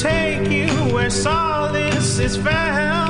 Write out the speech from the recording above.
take you where solace is found.